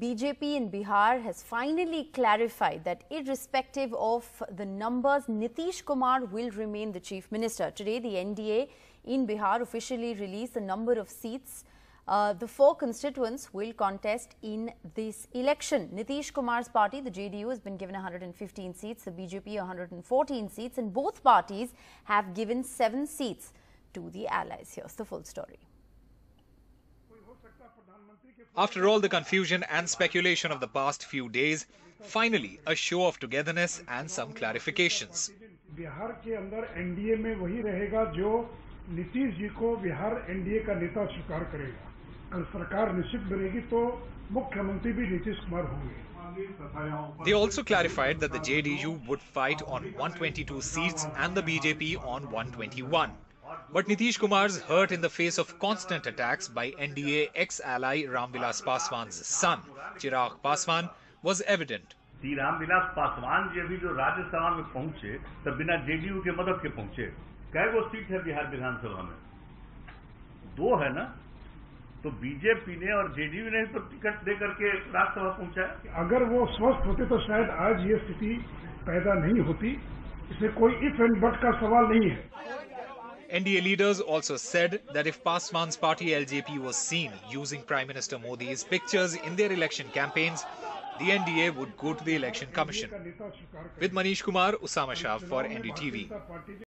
BJP in Bihar has finally clarified that irrespective of the numbers, Nitish Kumar will remain the chief minister. Today, the NDA in Bihar officially released the number of seats uh, the four constituents will contest in this election. Nitish Kumar's party, the JDU, has been given 115 seats, the BJP 114 seats, and both parties have given seven seats to the allies. Here's the full story. After all the confusion and speculation of the past few days, finally a show of togetherness and some clarifications. Bihar के अंदर NDA में वही रहेगा जो नीतीश जी को Bihar NDA का नेता स्वीकार करेगा कल सरकार निश्चित बनेगी तो मुख्यमंत्री भी नीतीश कुमार होंगे They also clarified that the JDU would fight on 122 seats and the BJP on 121. But Nitish Kumar's hurt in the face of constant attacks by NDA ex-ally Ramvilas Paswan's son, Chirag Paswan, was evident. Shri Ramvilas Paswan ji अभी जो राज्यसभा में पहुँचे तो बिना JDU के मदद के पहुँचे कै गो सीट है बिहार विधानसभा में? दो है ना? तो बीजेपी ने और जेडीयू ने तो टिकट दे करके राज्यसभा पहुँचाया अगर वो स्वस्थ होते तो शायद आज ये स्थिति पैदा नहीं होती। इसमें कोई इफ़ एंड बट का सवाल नहीं है। NDA leaders also said that if Paswan's party LJP was seen using Prime Minister Modi's pictures in their election campaigns, the NDA would go to the Election Commission. With Manish Kumar, Usama Shah for NDTV.